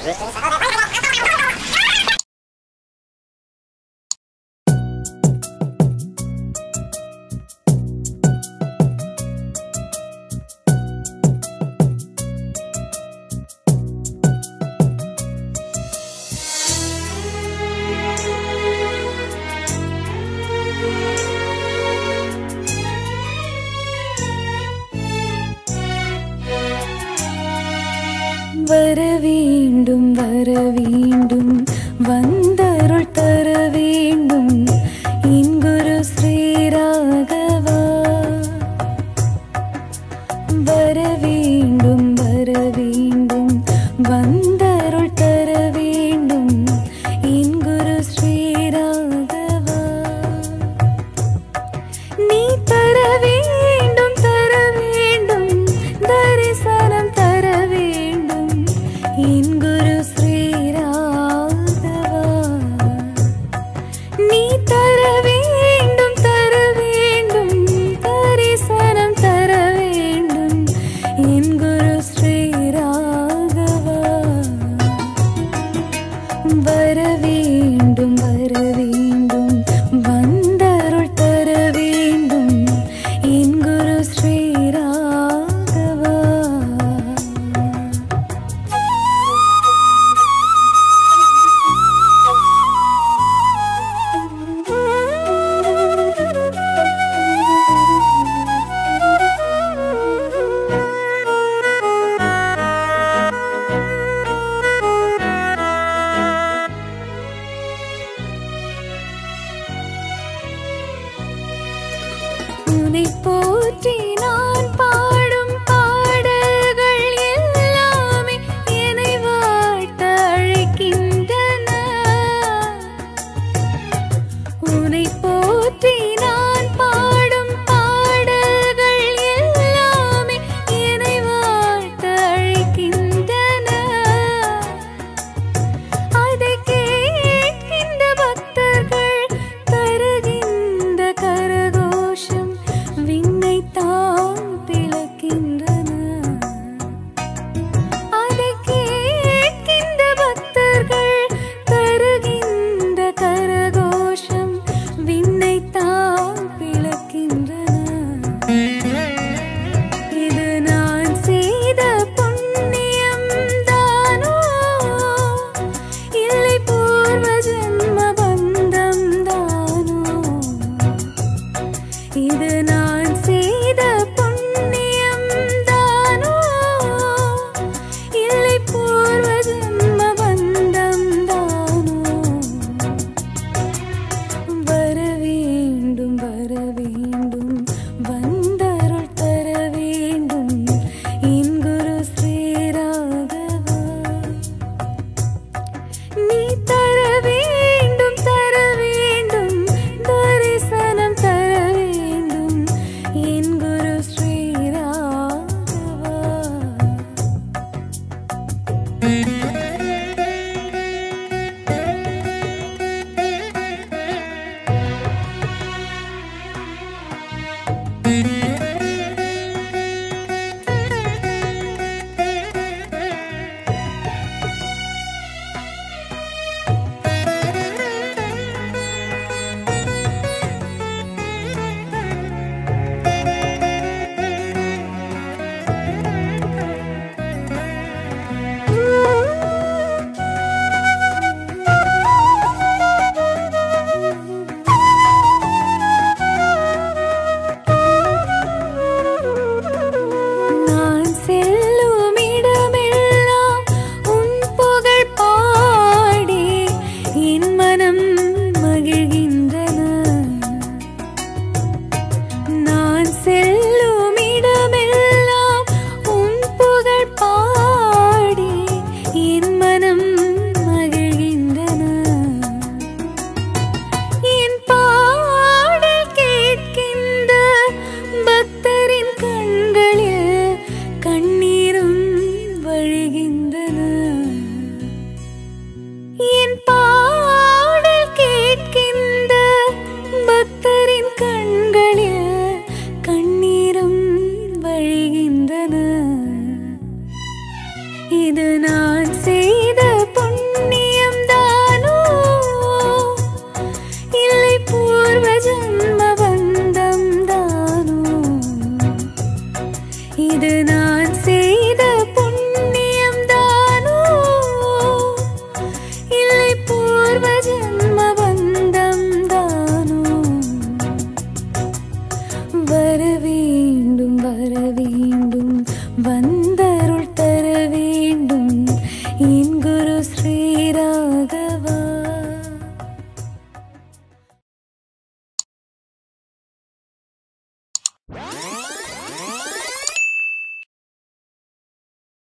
あっ! வேண்டும் வர வேண்டும் வந்தருள் தர வேண்டும். இங்குரு ஸ்ரீராகவா. வர வேண்டும் வர வேண்டும் வந்தருள் தர வேண்டும். இங்குரு ஸ்ரீராகவா. நீ தர வேண்டும். நான் செய்த புண்ணியம் தானோ? இல்லை பூர்வ ஜன்ம பந்தம் தானோ? வர வேண்டும் வர வேண்டும் வந்த